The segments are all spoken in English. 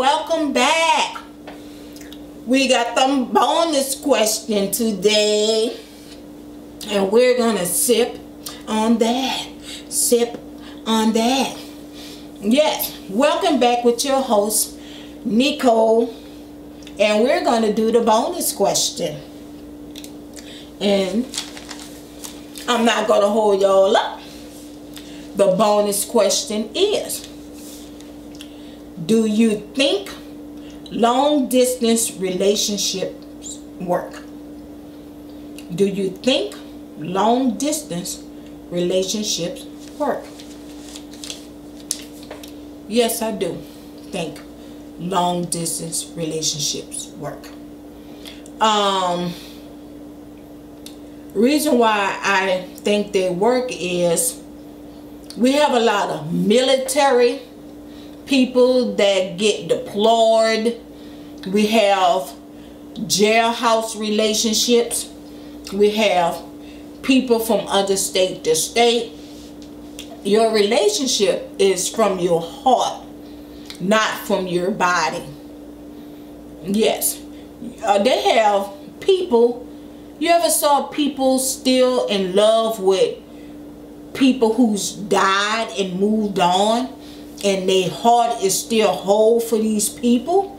welcome back. We got the bonus question today. And we're going to sip on that. Sip on that. Yes, welcome back with your host, Nicole. And we're going to do the bonus question. And I'm not going to hold y'all up. The bonus question is Do you think long distance relationships work? Do you think long distance relationships work? Yes, I do think long distance relationships work. Um, reason why I think they work is we have a lot of military people that get deployed. We have jailhouse relationships. We have people from other state to state. Your relationship is from your heart, not from your body. Yes. Uh, they have people you ever saw people still in love with people who's died and moved on and their heart is still whole for these people?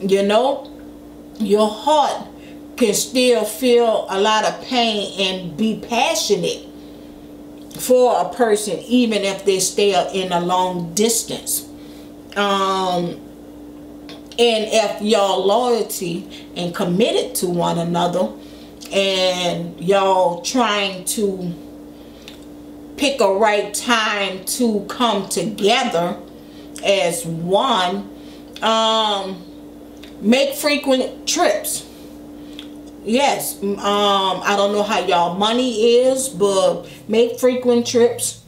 You know, your heart can still feel a lot of pain and be passionate for a person even if they stay in a long distance. Um, and if y'all loyalty and committed to one another and y'all trying to pick a right time to come together as one um make frequent trips. Yes um i don't know how y'all money is but make frequent trips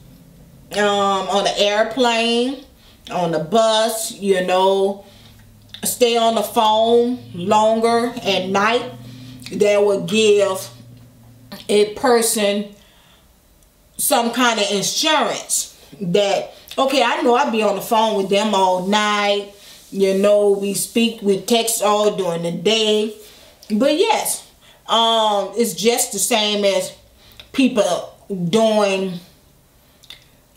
um on the airplane on the bus you know stay on the phone longer at night. That would give a person some kind of insurance that okay i know i'd be on the phone with them all night you know we speak we text all during the day. But yes um it's just the same as people doing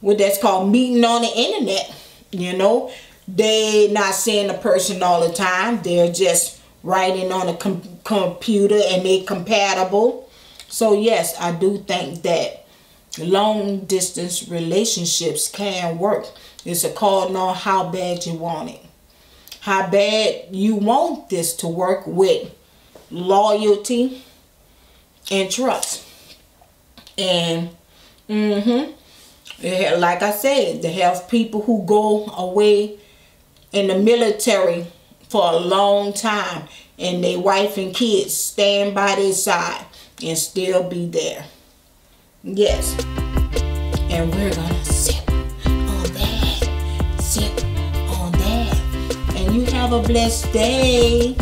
what that's called meeting on the internet you know. They not seeing the person all the time. They're just writing on a com computer and they compatible. So yes, I do think that long distance relationships can work. It's a call on how bad you want it. How bad you want this to work with loyalty and trust. And mm-hmm. Like I said, they have people who go away in the military for a long time and their wife and kids stand by their side and still be there. Yes. And we're gonna sip on that. Sip on that. And you have a blessed day.